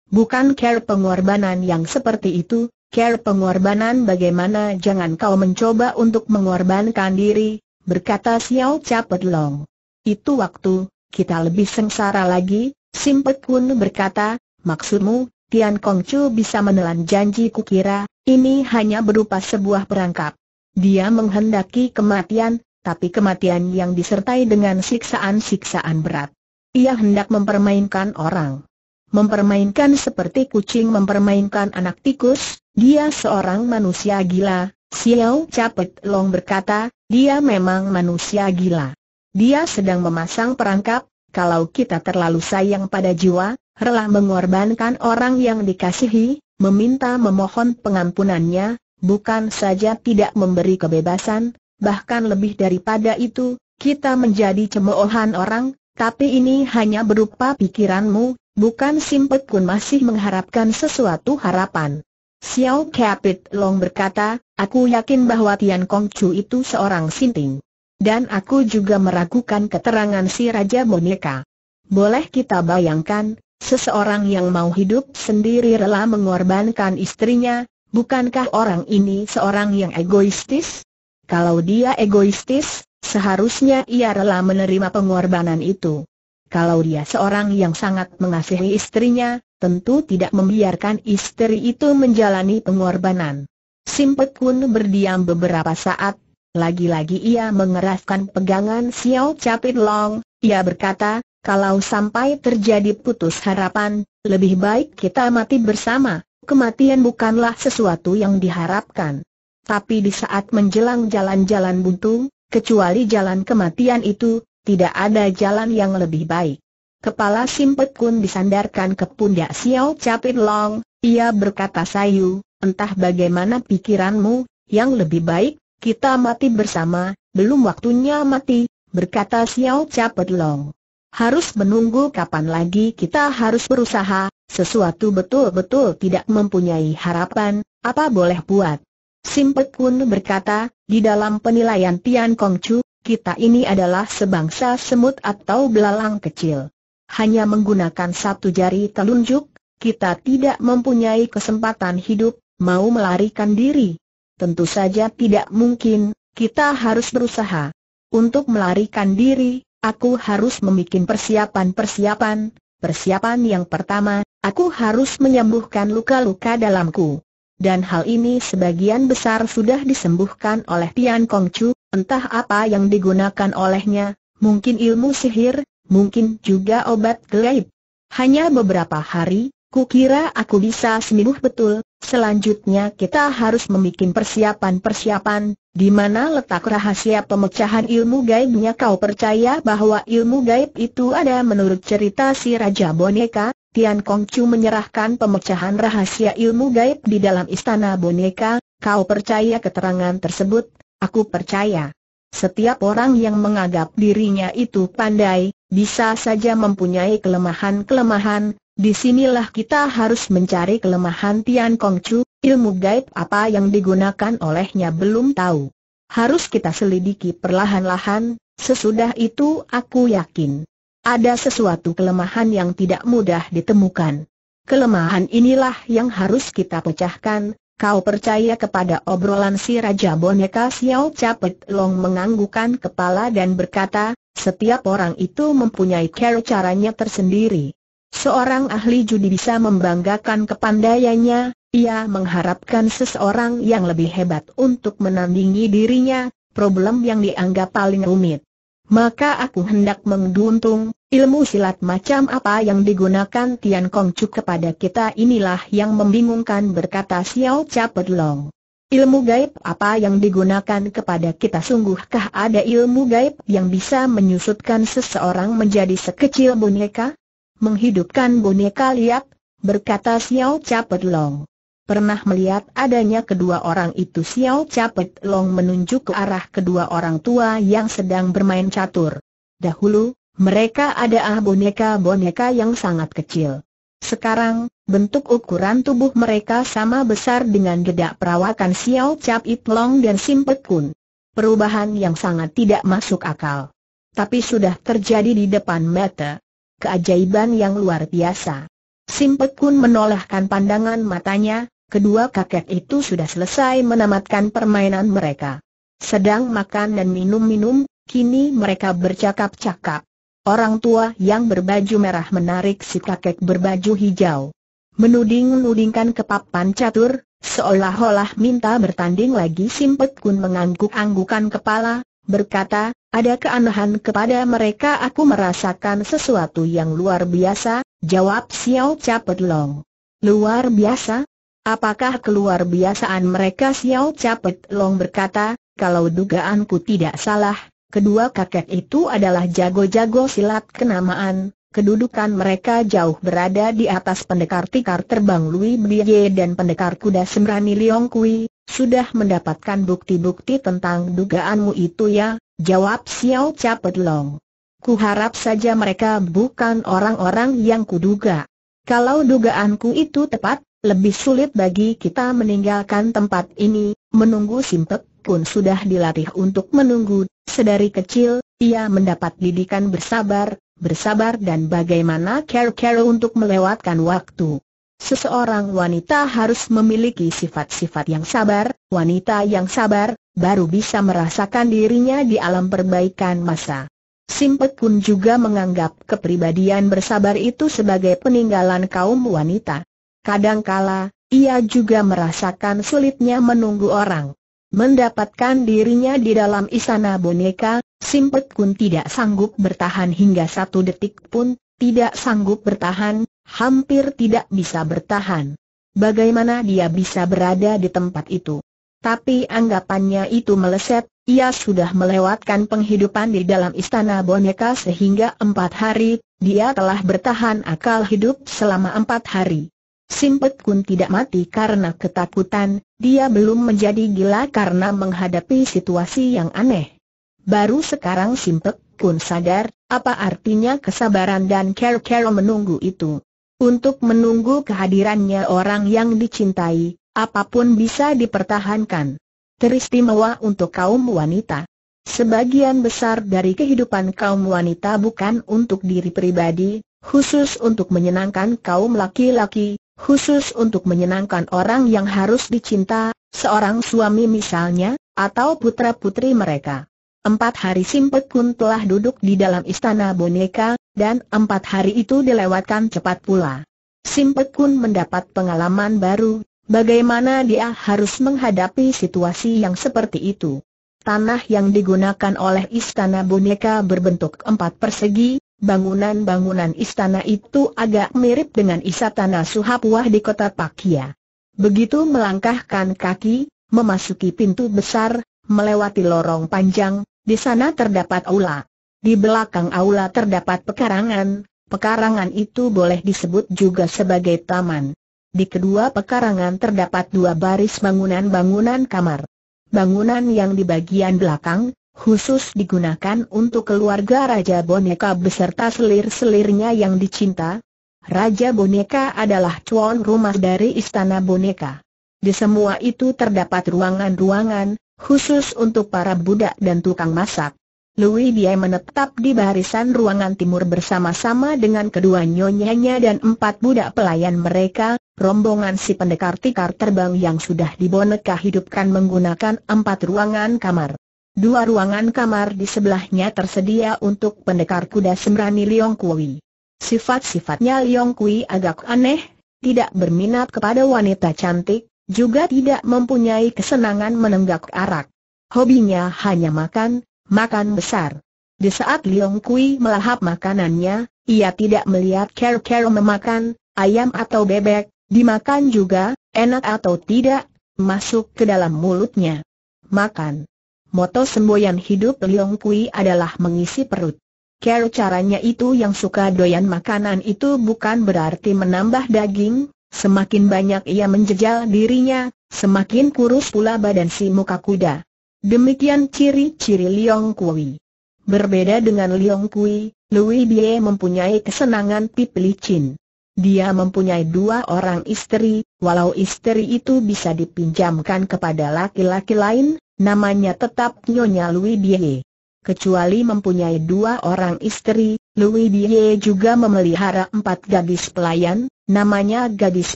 Bukan care pengorbanan yang seperti itu, care pengorbanan bagaimana jangan kau mencoba untuk mengorbankan diri, berkata Xiao Capet Long. Itu waktu, kita lebih sengsara lagi, Simpet Kun berkata, maksudmu, Tian Kong Chu bisa menelan janji kukira, ini hanya berupa sebuah perangkap. Dia menghendaki kematian, tapi kematian yang disertai dengan siksaan-siksaan berat. Ia hendak mempermainkan orang. Mempermainkan seperti kucing mempermainkan anak tikus, dia seorang manusia gila, Xiao Capet Long berkata, dia memang manusia gila. Dia sedang memasang perangkap, kalau kita terlalu sayang pada jiwa, rela mengorbankan orang yang dikasihi, meminta memohon pengampunannya, bukan saja tidak memberi kebebasan, bahkan lebih daripada itu, kita menjadi cemoohan orang, tapi ini hanya berupa pikiranmu, bukan simpet pun masih mengharapkan sesuatu harapan. Xiao Capit Long berkata, aku yakin bahwa Tian Kong Chu itu seorang sinting. Dan aku juga meragukan keterangan si Raja Boneka. Boleh kita bayangkan, seseorang yang mau hidup sendiri rela mengorbankan istrinya, bukankah orang ini seorang yang egoistis? Kalau dia egoistis, seharusnya ia rela menerima pengorbanan itu. Kalau dia seorang yang sangat mengasihi istrinya, tentu tidak membiarkan istri itu menjalani pengorbanan. Simpet Kun berdiam beberapa saat, lagi-lagi ia mengeraskan pegangan Xiao Capit Long, ia berkata, kalau sampai terjadi putus harapan, lebih baik kita mati bersama, kematian bukanlah sesuatu yang diharapkan. Tapi di saat menjelang jalan-jalan buntu, kecuali jalan kematian itu, tidak ada jalan yang lebih baik. Kepala Simpet Kun disandarkan ke pundak Xiao Capit Long, ia berkata sayu, entah bagaimana pikiranmu, yang lebih baik, kita mati bersama, belum waktunya mati, berkata Xiao Capet Long. Harus menunggu kapan lagi kita harus berusaha, sesuatu betul-betul tidak mempunyai harapan, apa boleh buat. Simpet Kun berkata, di dalam penilaian Tian Kong Chu, kita ini adalah sebangsa semut atau belalang kecil. Hanya menggunakan satu jari telunjuk, kita tidak mempunyai kesempatan hidup, mau melarikan diri, Tentu saja tidak mungkin, kita harus berusaha. Untuk melarikan diri, aku harus membuat persiapan-persiapan. Persiapan yang pertama, aku harus menyembuhkan luka-luka dalamku. Dan hal ini sebagian besar sudah disembuhkan oleh Tian Kong Chu, entah apa yang digunakan olehnya, mungkin ilmu sihir, mungkin juga obat gaib. Hanya beberapa hari, Kukira aku bisa sembuh betul, selanjutnya kita harus membuat persiapan-persiapan, di mana letak rahasia pemecahan ilmu gaibnya. Kau percaya bahwa ilmu gaib itu ada menurut cerita si Raja Boneka, Tian Kong Chu menyerahkan pemecahan rahasia ilmu gaib di dalam istana boneka, kau percaya keterangan tersebut, aku percaya. Setiap orang yang menganggap dirinya itu pandai, bisa saja mempunyai kelemahan-kelemahan, Di sinilah kita harus mencari kelemahan Tian Kong Chu, ilmu gaib apa yang digunakan olehnya belum tahu. Harus kita selidiki perlahan-lahan, sesudah itu aku yakin. ada sesuatu kelemahan yang tidak mudah ditemukan. Kelemahan inilah yang harus kita pecahkan, kau percaya kepada obrolan si Raja Boneka Xiao Capet Long menganggukkan kepala dan berkata, setiap orang itu mempunyai cara caranya tersendiri. Seorang ahli judi bisa membanggakan kepandaiannya, ia mengharapkan seseorang yang lebih hebat untuk menandingi dirinya, problem yang dianggap paling rumit. Maka aku hendak mengguntung, ilmu silat macam apa yang digunakan Tian Kong Chu kepada kita inilah yang membingungkan berkata Xiao Capet Long. Ilmu gaib apa yang digunakan kepada kita sungguhkah ada ilmu gaib yang bisa menyusutkan seseorang menjadi sekecil boneka? Menghidupkan boneka liat, berkata Xiao Capet Long pernah melihat adanya kedua orang itu Xiao Capet Long menunjuk ke arah kedua orang tua yang sedang bermain catur. Dahulu, mereka ada ah boneka-boneka yang sangat kecil. Sekarang, bentuk ukuran tubuh mereka sama besar dengan gedak perawakan Xiao Capet Long dan Simpet Kun. Perubahan yang sangat tidak masuk akal. Tapi sudah terjadi di depan mata. Keajaiban yang luar biasa. Simpet Kun menolehkan pandangan matanya, kedua kakek itu sudah selesai menamatkan permainan mereka. Sedang makan dan minum-minum, kini mereka bercakap-cakap. Orang tua yang berbaju merah menarik si kakek berbaju hijau. Menuding-nudingkan ke papan catur, seolah-olah minta bertanding lagi Simpet Kun mengangguk-anggukan kepala, berkata, ada keanehan kepada mereka aku merasakan sesuatu yang luar biasa, jawab Xiao Capet Long. Luar biasa? Apakah keluar biasaan mereka Xiao Capet Long berkata, kalau dugaanku tidak salah, kedua kakek itu adalah jago-jago silat kenamaan, kedudukan mereka jauh berada di atas pendekar tikar terbang Lui Biye dan pendekar kuda sembrani Liong Kui, sudah mendapatkan bukti-bukti tentang dugaanmu itu ya, jawab Xiao Capet Long. Kuharap saja mereka bukan orang-orang yang kuduga. Kalau dugaanku itu tepat, lebih sulit bagi kita meninggalkan tempat ini, menunggu Simpek pun sudah dilatih untuk menunggu, sedari kecil, ia mendapat didikan bersabar, bersabar dan bagaimana care-care untuk melewatkan waktu. Seseorang wanita harus memiliki sifat-sifat yang sabar, wanita yang sabar, baru bisa merasakan dirinya di alam perbaikan masa. Simpek pun juga menganggap kepribadian bersabar itu sebagai peninggalan kaum wanita. Kadangkala, ia juga merasakan sulitnya menunggu orang. Mendapatkan dirinya di dalam istana boneka, Simpet Kun tidak sanggup bertahan hingga satu detik pun, tidak sanggup bertahan, hampir tidak bisa bertahan. Bagaimana dia bisa berada di tempat itu? Tapi anggapannya itu meleset, ia sudah melewatkan penghidupan di dalam istana boneka sehingga empat hari, dia telah bertahan akal hidup selama empat hari. Simpet Kun tidak mati karena ketakutan, dia belum menjadi gila karena menghadapi situasi yang aneh. Baru sekarang Simpet Kun sadar, apa artinya kesabaran dan care-care menunggu itu. Untuk menunggu kehadirannya orang yang dicintai, apa pun bisa dipertahankan. Teristimewa untuk kaum wanita. Sebagian besar dari kehidupan kaum wanita bukan untuk diri pribadi, khusus untuk menyenangkan kaum laki-laki, khusus untuk menyenangkan orang yang harus dicinta, seorang suami misalnya, atau putra-putri mereka. Empat hari Simpet Kun telah duduk di dalam istana boneka, dan empat hari itu dilewatkan cepat pula. Simpet Kun mendapat pengalaman baru, bagaimana dia harus menghadapi situasi yang seperti itu. Tanah yang digunakan oleh istana boneka berbentuk empat persegi, Bangunan-bangunan istana itu agak mirip dengan istana Suhapuah di kota Pakia. Begitu melangkahkan kaki, memasuki pintu besar, melewati lorong panjang, di sana terdapat aula. Di belakang aula terdapat pekarangan, pekarangan itu boleh disebut juga sebagai taman. Di kedua pekarangan terdapat dua baris bangunan-bangunan kamar. Bangunan yang di bagian belakang, khusus digunakan untuk keluarga Raja Boneka beserta selir-selirnya yang dicinta. Raja Boneka adalah tuan rumah dari Istana Boneka. Di semua itu terdapat ruangan-ruangan, khusus untuk para budak dan tukang masak. Louis Bie menetap di barisan ruangan timur bersama-sama dengan kedua nyonyanya dan empat budak pelayan mereka, rombongan si pendekar tikar terbang yang sudah diboneka hidupkan menggunakan empat ruangan kamar. Dua ruangan kamar di sebelahnya tersedia untuk pendekar kuda sembrani Liong Kui. Sifat-sifatnya Liong Kui agak aneh, tidak berminat kepada wanita cantik, juga tidak mempunyai kesenangan menenggak arak. Hobinya hanya makan, makan besar. Di saat Liong Kui melahap makanannya, ia tidak melihat care-care memakan, ayam atau bebek, dimakan juga, enak atau tidak, masuk ke dalam mulutnya. Makan. Moto semboyan hidup Liong Kui adalah mengisi perut. Care caranya itu yang suka doyan makanan itu bukan berarti menambah daging, semakin banyak ia menjejal dirinya, semakin kurus pula badan si muka kuda. Demikian ciri-ciri Liong Kui. Berbeda dengan Liong Kui, Louis Bie mempunyai kesenangan pip licin. Dia mempunyai dua orang istri, walau istri itu bisa dipinjamkan kepada laki-laki lain, namanya tetap Nyonya Louis Bie. Kecuali mempunyai dua orang istri, Louis Bie juga memelihara empat gadis pelayan, namanya gadis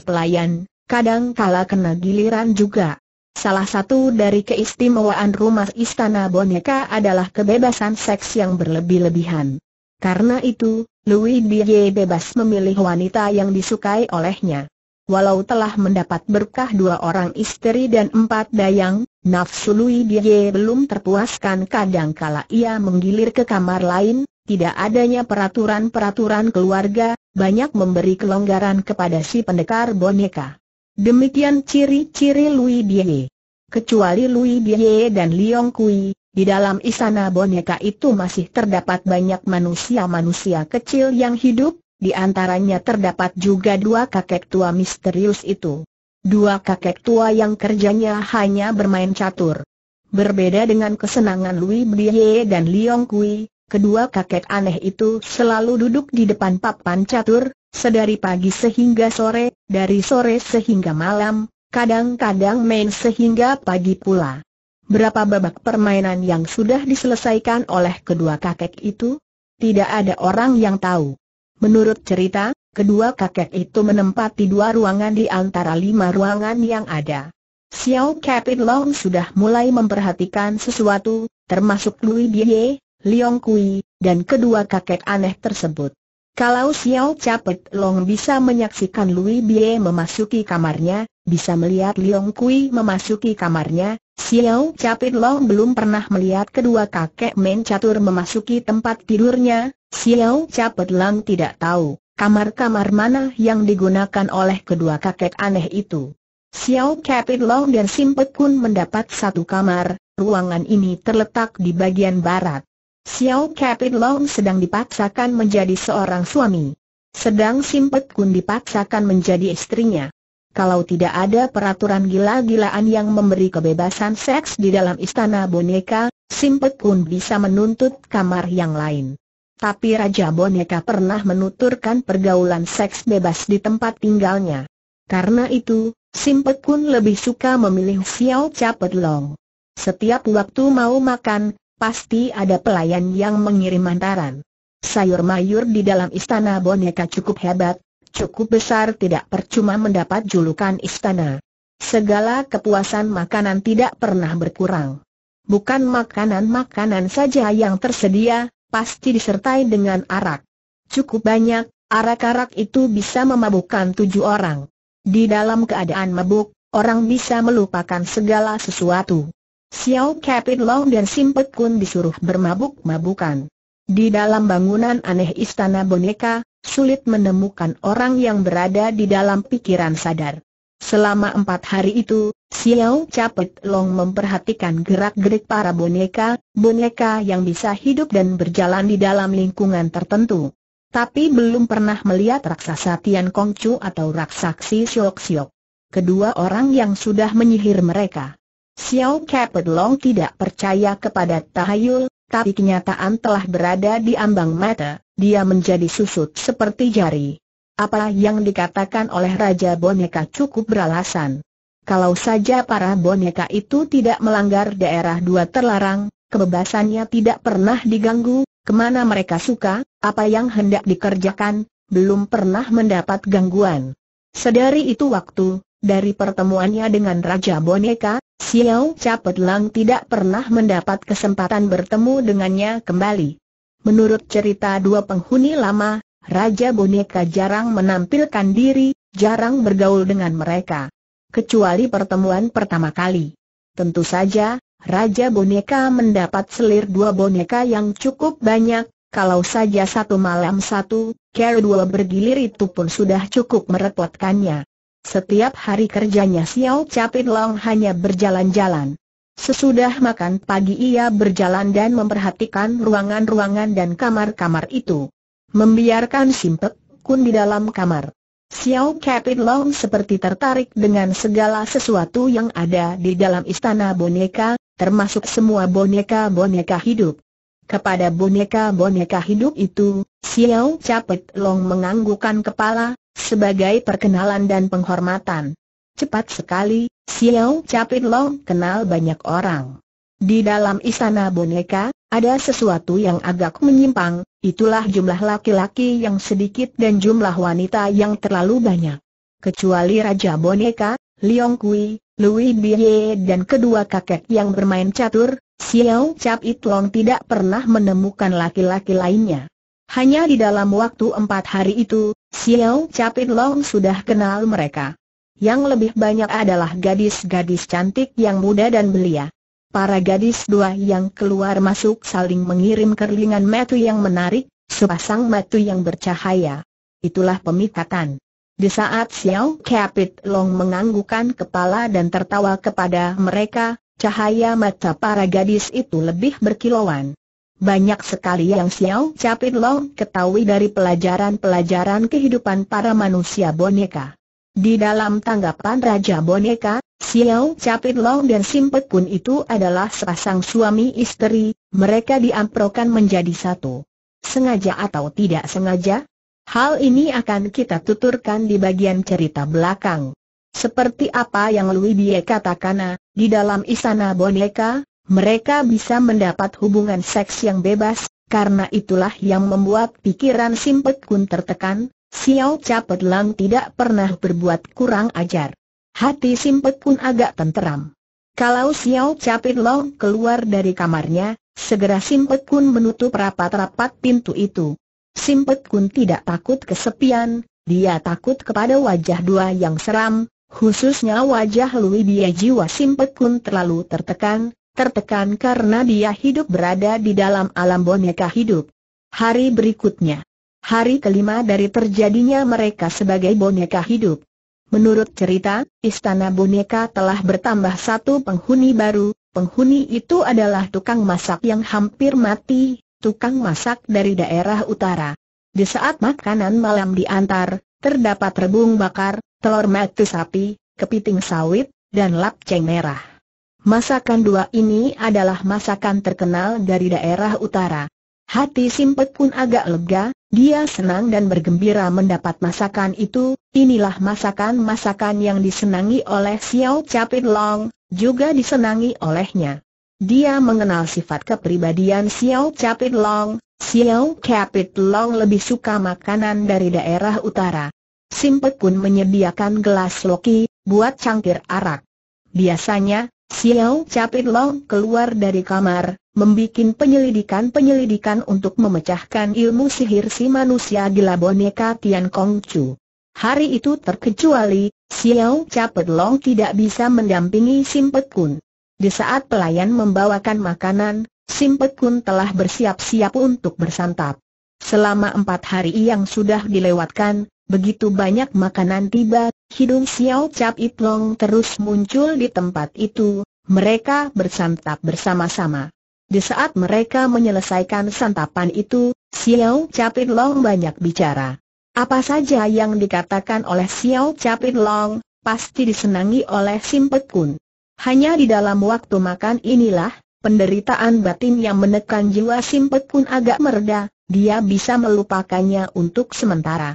pelayan, kadang kala kena giliran juga. Salah satu dari keistimewaan rumah istana boneka adalah kebebasan seks yang berlebih-lebihan. Karena itu, Louis Bie bebas memilih wanita yang disukai olehnya. Walau telah mendapat berkah dua orang istri dan empat dayang, nafsu Louis Bie belum terpuaskan kadang kala ia menggilir ke kamar lain, tidak adanya peraturan-peraturan keluarga, banyak memberi kelonggaran kepada si pendekar boneka. Demikian ciri-ciri Louis Bie. Kecuali Louis Bie dan Liong Kui, di dalam istana boneka itu masih terdapat banyak manusia-manusia kecil yang hidup, di antaranya terdapat juga dua kakek tua misterius itu. Dua kakek tua yang kerjanya hanya bermain catur. Berbeda dengan kesenangan Louis Bie dan Liong Kui, kedua kakek aneh itu selalu duduk di depan papan catur, sedari pagi sehingga sore, dari sore sehingga malam, kadang-kadang main sehingga pagi pula. Berapa babak permainan yang sudah diselesaikan oleh kedua kakek itu? Tidak ada orang yang tahu. Menurut cerita, kedua kakek itu menempati dua ruangan di antara lima ruangan yang ada. Xiao Capit Long sudah mulai memperhatikan sesuatu, termasuk Louis Bie, Liong Kui, dan kedua kakek aneh tersebut. Kalau Xiao Capet Long bisa menyaksikan Louis Bie memasuki kamarnya, bisa melihat Liong Kui memasuki kamarnya, Xiao Capet Long belum pernah melihat kedua kakek main catur memasuki tempat tidurnya, Xiao Capet Long tidak tahu, kamar-kamar mana yang digunakan oleh kedua kakek aneh itu. Xiao Capet Long dan Simpet Kun mendapat satu kamar, ruangan ini terletak di bagian barat. Xiao Capit Long sedang dipaksakan menjadi seorang suami. Sedang Simpet Kun dipaksakan menjadi istrinya. Kalau tidak ada peraturan gila-gilaan yang memberi kebebasan seks di dalam istana boneka, Simpet Kun bisa menuntut kamar yang lain. Tapi Raja Boneka pernah menuturkan pergaulan seks bebas di tempat tinggalnya. Karena itu, Simpet Kun lebih suka memilih Xiao Capet Long. Setiap waktu mau makan, pasti ada pelayan yang mengirim antaran. Sayur mayur di dalam istana boneka cukup hebat, cukup besar tidak percuma mendapat julukan istana. Segala kepuasan makanan tidak pernah berkurang. Bukan makanan-makanan saja yang tersedia, pasti disertai dengan arak. Cukup banyak, arak-arak itu bisa memabukkan tujuh orang. Di dalam keadaan mabuk, orang bisa melupakan segala sesuatu. Xiao Capit Long dan Simpet Kun disuruh bermabuk-mabukan. Di dalam bangunan aneh istana boneka, sulit menemukan orang yang berada di dalam pikiran sadar. Selama empat hari itu, Xiao Capit Long memperhatikan gerak-gerik para boneka, boneka yang bisa hidup dan berjalan di dalam lingkungan tertentu. Tapi belum pernah melihat raksasa Tian Kong Chu atau raksasi Siok Siok. Kedua orang yang sudah menyihir mereka. Xiao Capet Long tidak percaya kepada tahayul, tapi kenyataan telah berada di ambang mata, dia menjadi susut seperti jari. Apa yang dikatakan oleh Raja Boneka cukup beralasan. Kalau saja para boneka itu tidak melanggar daerah dua terlarang, kebebasannya tidak pernah diganggu, ke mana mereka suka, apa yang hendak dikerjakan, belum pernah mendapat gangguan. Sedari itu waktu, dari pertemuannya dengan Raja Boneka, Xiao Capet Lang tidak pernah mendapat kesempatan bertemu dengannya kembali. Menurut cerita dua penghuni lama, Raja Boneka jarang menampilkan diri, jarang bergaul dengan mereka. Kecuali pertemuan pertama kali. Tentu saja, Raja Boneka mendapat selir dua boneka yang cukup banyak, kalau saja satu malam satu, care dua bergilir itu pun sudah cukup merepotkannya. Setiap hari kerjanya Xiao Capit Long hanya berjalan-jalan. Sesudah makan pagi ia berjalan dan memperhatikan ruangan-ruangan dan kamar-kamar itu. Membiarkan Simpek Kun di dalam kamar. Xiao Capit Long seperti tertarik dengan segala sesuatu yang ada di dalam istana boneka, termasuk semua boneka-boneka hidup. Kepada boneka-boneka hidup itu, Xiao Capet Long menganggukkan kepala, sebagai perkenalan dan penghormatan. Cepat sekali, Xiao Capit Long kenal banyak orang. Di dalam istana boneka, ada sesuatu yang agak menyimpang, itulah jumlah laki-laki yang sedikit dan jumlah wanita yang terlalu banyak. Kecuali Raja Boneka, Liong Kui, Louis Bie dan kedua kakek yang bermain catur, Xiao Cap Itlong tidak pernah menemukan laki-laki lainnya. Hanya di dalam waktu empat hari itu, Xiao Cap Itlong sudah kenal mereka. Yang lebih banyak adalah gadis-gadis cantik yang muda dan belia. Para gadis dua yang keluar masuk saling mengirim kerlingan mata yang menarik, sepasang mata yang bercahaya. Itulah pemikatan. Di saat Xiao Capit Long menganggukkan kepala dan tertawa kepada mereka, cahaya mata para gadis itu lebih berkilauan. Banyak sekali yang Xiao Capit Long ketahui dari pelajaran-pelajaran kehidupan para manusia boneka. Di dalam tanggapan Raja Boneka, Xiao Capit Long dan Simpet Kun itu adalah sepasang suami istri, mereka diamprokan menjadi satu. Sengaja atau tidak sengaja, Hal ini akan kita tuturkan di bagian cerita belakang. Seperti apa yang Louis Bie katakan, di dalam istana boneka, mereka bisa mendapat hubungan seks yang bebas, karena itulah yang membuat pikiran Simpet Kun tertekan, Xiao Capet Lang tidak pernah berbuat kurang ajar. Hati Simpet Kun agak tenteram. Kalau Xiao Capit Long keluar dari kamarnya, segera Simpet Kun menutup rapat-rapat pintu itu. Simpet Kun tidak takut kesepian, dia takut kepada wajah dua yang seram, khususnya wajah Lui Bia jiwa Simpet Kun terlalu tertekan, tertekan karena dia hidup berada di dalam alam boneka hidup. Hari berikutnya, hari kelima dari terjadinya mereka sebagai boneka hidup. Menurut cerita, istana boneka telah bertambah satu penghuni baru, penghuni itu adalah tukang masak yang hampir mati, tukang masak dari daerah utara. Di saat makanan malam diantar, terdapat rebung bakar, telur mati sapi, kepiting sawit, dan lapceng merah. Masakan dua ini adalah masakan terkenal dari daerah utara. Hati Simpet pun agak lega, dia senang dan bergembira mendapat masakan itu, inilah masakan-masakan yang disenangi oleh Xiao Capit Long, juga disenangi olehnya. Dia mengenal sifat kepribadian Xiao Capit Long, Xiao Capit Long lebih suka makanan dari daerah utara. Simpet pun menyediakan gelas loki, buat cangkir arak. Biasanya, Xiao Capit Long keluar dari kamar, membuat penyelidikan-penyelidikan untuk memecahkan ilmu sihir si manusia gila boneka Tian Kong Chu. Hari itu terkecuali, Xiao Capit Long tidak bisa mendampingi Simpet Kun. Di saat pelayan membawakan makanan, Simpet Kun telah bersiap-siap untuk bersantap. Selama empat hari yang sudah dilewatkan, begitu banyak makanan tiba, hidung Xiao Cap Itlong terus muncul di tempat itu, mereka bersantap bersama-sama. Di saat mereka menyelesaikan santapan itu, Xiao Cap Itlong banyak bicara. Apa saja yang dikatakan oleh Xiao Cap Itlong, pasti disenangi oleh Simpet Kun. Hanya di dalam waktu makan inilah, penderitaan batin yang menekan jiwa Simpet pun agak mereda, dia bisa melupakannya untuk sementara.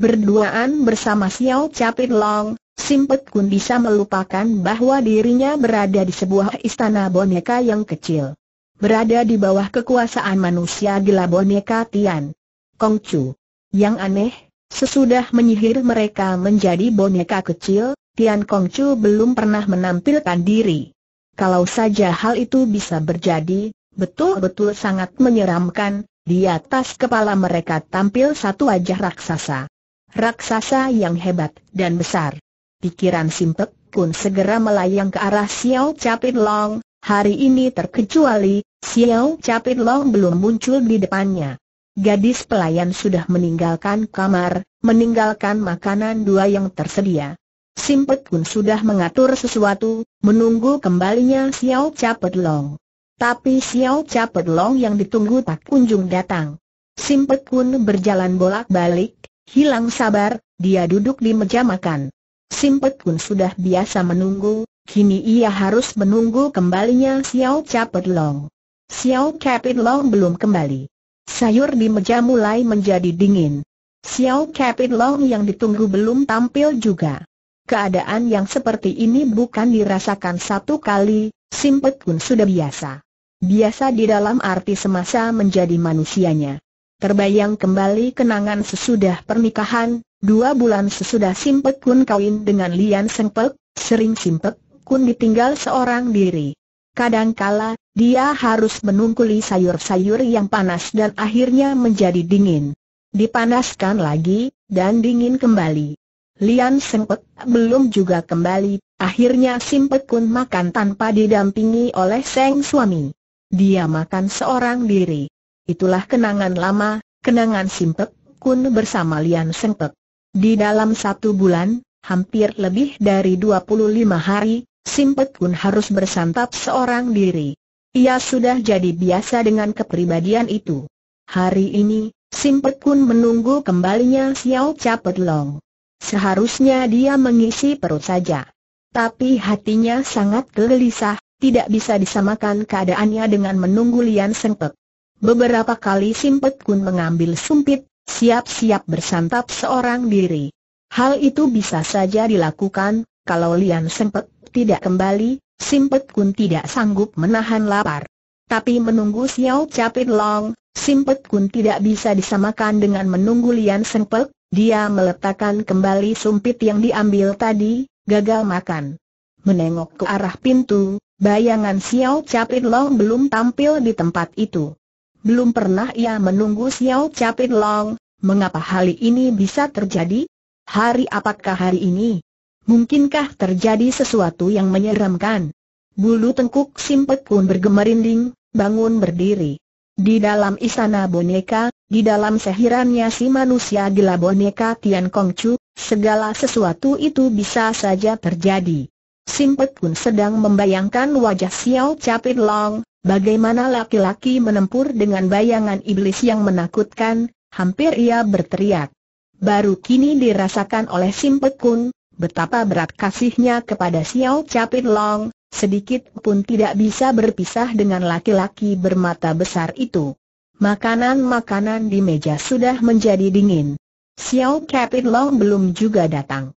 Berduaan bersama Xiao Capit Long, Simpet Kun bisa melupakan bahwa dirinya berada di sebuah istana boneka yang kecil. berada di bawah kekuasaan manusia gila boneka Tian. Kongcu. Yang aneh, sesudah menyihir mereka menjadi boneka kecil, Tian Kongcu belum pernah menampilkan diri. Kalau saja hal itu bisa berjadi, betul-betul sangat menyeramkan, di atas kepala mereka tampil satu wajah raksasa. Raksasa yang hebat dan besar. Pikiran Simpek pun segera melayang ke arah Xiao Capit Long, hari ini terkecuali, Xiao Capit Long belum muncul di depannya. Gadis pelayan sudah meninggalkan kamar, meninggalkan makanan dua yang tersedia. Simpet pun sudah mengatur sesuatu, menunggu kembalinya Xiao Capit Long. Tapi Xiao Capet Long yang ditunggu tak kunjung datang. Simpet pun berjalan bolak-balik, hilang sabar, dia duduk di meja makan. Simpet pun sudah biasa menunggu, kini ia harus menunggu kembalinya Xiao Capet Long. Xiao Capet Long belum kembali. Sayur di meja mulai menjadi dingin. Xiao Capet Long yang ditunggu belum tampil juga. Keadaan yang seperti ini bukan dirasakan satu kali, Simpet pun sudah biasa. Biasa di dalam arti semasa menjadi manusianya. Terbayang kembali kenangan sesudah pernikahan, dua bulan sesudah Simpek Kun kawin dengan Lian Sengpek, sering Simpek Kun ditinggal seorang diri. Kadangkala, dia harus menungkuli sayur-sayur yang panas dan akhirnya menjadi dingin. Dipanaskan lagi, dan dingin kembali. Lian Sengpek belum juga kembali, akhirnya Simpek Kun makan tanpa didampingi oleh Seng suami. Dia makan seorang diri. Itulah kenangan lama, kenangan Simpek Kun bersama Lian Sengpek. Di dalam satu bulan, hampir lebih dari 25 hari, Simpek Kun harus bersantap seorang diri. Ia sudah jadi biasa dengan kepribadian itu. Hari ini, Simpek Kun menunggu kembalinya Xiao Capet Long. Seharusnya dia mengisi perut saja. Tapi hatinya sangat gelisah, tidak bisa disamakan keadaannya dengan menunggu Lian Sengpek. Beberapa kali Simpet Kun mengambil sumpit, siap-siap bersantap seorang diri. Hal itu bisa saja dilakukan, kalau Lian Sengpek tidak kembali, Simpet Kun tidak sanggup menahan lapar. Tapi menunggu Xiao Capit Long, Simpet Kun tidak bisa disamakan dengan menunggu Lian Sengpek, dia meletakkan kembali sumpit yang diambil tadi, gagal makan. Menengok ke arah pintu, Bayangan Xiao Capit Long belum tampil di tempat itu. Belum pernah ia menunggu Xiao Capit Long, mengapa hal ini bisa terjadi? Hari apakah hari ini? Mungkinkah terjadi sesuatu yang menyeramkan? Bulu tengkuk Simpet pun bergemerinding, bangun berdiri. Di dalam istana boneka, di dalam sehirannya si manusia gila boneka Tian Kongcu, segala sesuatu itu bisa saja terjadi. Simpet pun sedang membayangkan wajah Xiao Capit Long, bagaimana laki-laki menempur dengan bayangan iblis yang menakutkan, hampir ia berteriak. Baru kini dirasakan oleh Simpet Kun, betapa berat kasihnya kepada Xiao Capit Long, sedikit pun tidak bisa berpisah dengan laki-laki bermata besar itu. Makanan-makanan di meja sudah menjadi dingin. Xiao Capit Long belum juga datang.